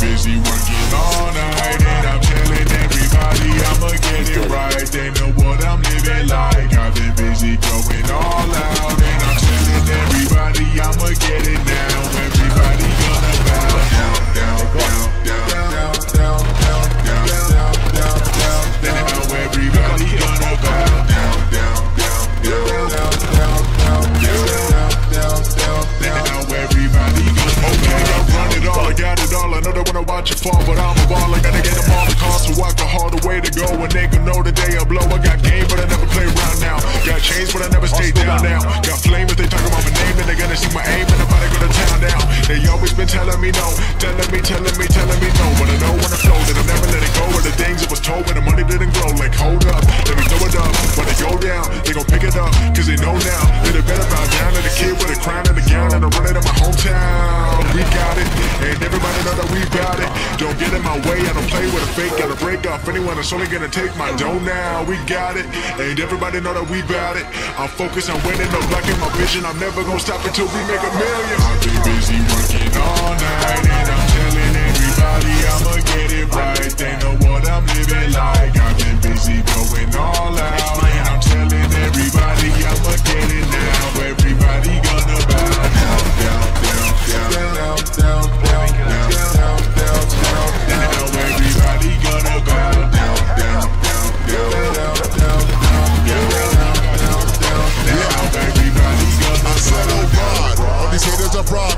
busy working on got it all. I know they wanna watch it fall, but I'm a ball. I gotta get them all the call, so I can haul the way to go. And they can know the day I blow. I got game, but I never play around now. Got chains, but I never stay down now. Got flame if they talk about my name, and they gonna see my aim, and I'm about to go to town now. They always been telling me no, telling me, telling me, telling me no. But I know when I got it. Don't get in my way, I don't play with a fake, gotta break off anyone that's only gonna take my dough now. We got it, and everybody know that we got it. I'm focused on winning, no blocking my vision. I'm never gonna stop until we make a million. I've been busy working all night,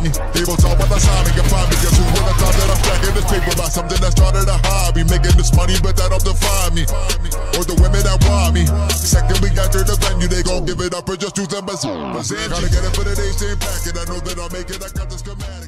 me. They will talk about the sign and can find me. Cause who would have thought that I'm stacking this paper about something that started a hobby? Making this money, but that don't define me. Or the women that want me. Second we enter the venue, they gon' give it up or just use them as Gotta get it for the day, same packet. I know that I'll make it. I got this command.